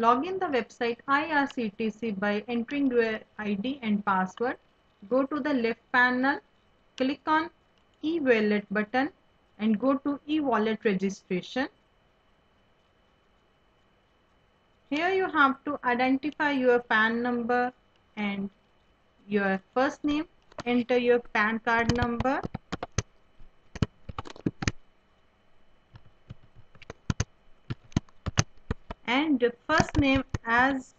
Log in the website IRCTC by entering your ID and password. Go to the left panel, click on e-wallet button and go to e-wallet registration. Here you have to identify your PAN number and your first name. Enter your PAN card number. And the first name as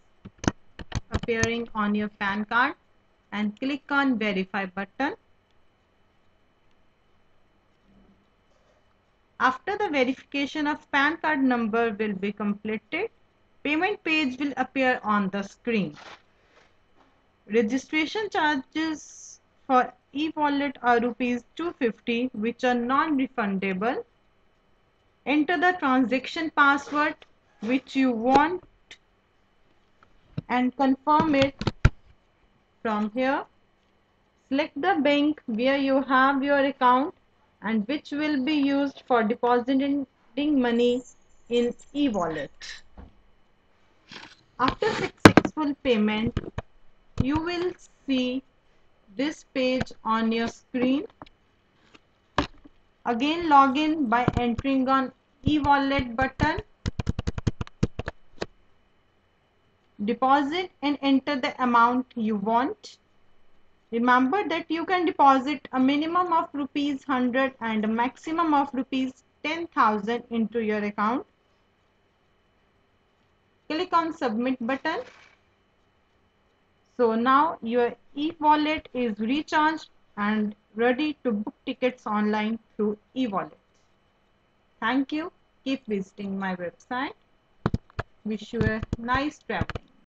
appearing on your PAN card and click on verify button. After the verification of PAN card number will be completed, payment page will appear on the screen. Registration charges for e-wallet are rupees 250 which are non-refundable. Enter the transaction password which you want and confirm it from here. Select the bank where you have your account and which will be used for depositing money in e-wallet. After successful payment, you will see this page on your screen. Again log in by entering on e-wallet button. Deposit and enter the amount you want. Remember that you can deposit a minimum of rupees 100 and a maximum of rupees 10,000 into your account. Click on submit button. So now your e-wallet is recharged and ready to book tickets online through e-wallet. Thank you. Keep visiting my website. Wish you a nice traveling.